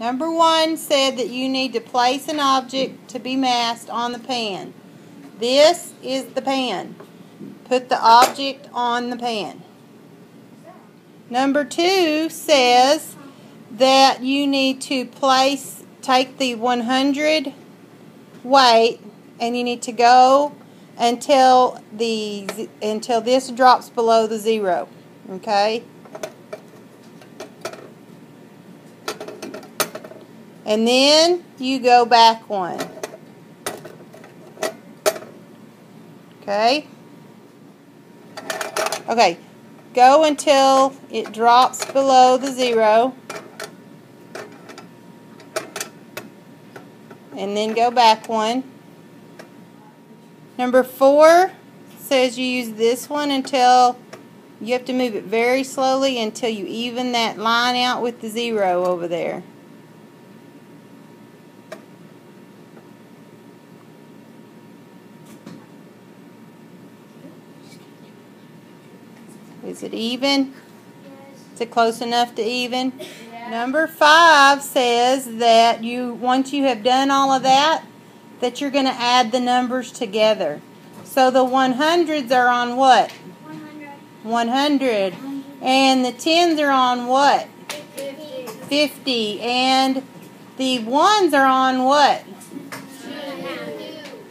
Number one said that you need to place an object to be masked on the pan. This is the pan. Put the object on the pan. Number two says that you need to place, take the 100 weight and you need to go until the until this drops below the zero. Okay? And then you go back one. Okay? Okay. Go until it drops below the zero. And then go back one. Number four says you use this one until you have to move it very slowly until you even that line out with the zero over there. Is it even? Is it close enough to even? Yeah. Number five says that you once you have done all of that, that you're going to add the numbers together. So the 100s are on what? 100. 100. And the 10s are on what? 50. 50. And the ones are on what?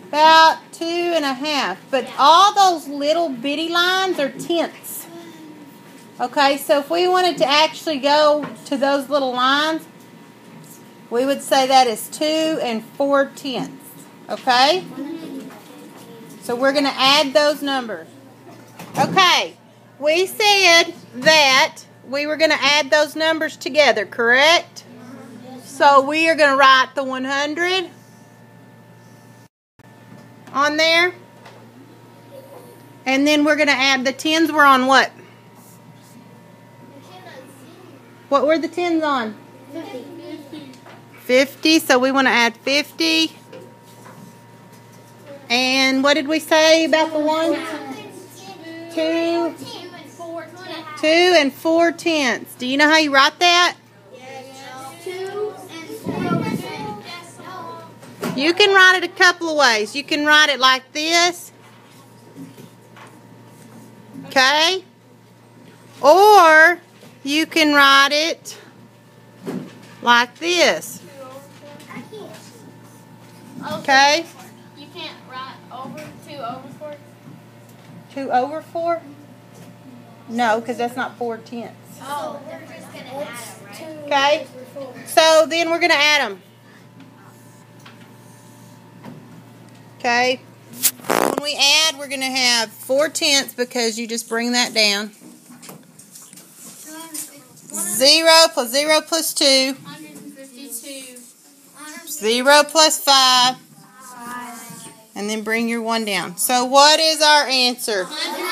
About two and a half. But all those little bitty lines are tenths. Okay, so if we wanted to actually go to those little lines, we would say that is two and four tenths. Okay? So we're going to add those numbers. Okay, we said that we were going to add those numbers together, correct? So we are going to write the 100 on there. And then we're going to add the tens were on what? What were the tens on? 50. 50, So we want to add 50. And what did we say about the one? Two. Two and four tenths. Do you know how you write that? You can write it a couple of ways. You can write it like this. Okay? Or you can write it like this. Okay? You can't write over two over four. Two over four? No, because that's not four tenths. Oh, we're just gonna add them, right? Okay? So then we're going to add them. Okay? When we add, we're going to have four tenths because you just bring that down. Zero plus zero plus two. 152. Zero plus five. And then bring your one down. So what is our answer? 152.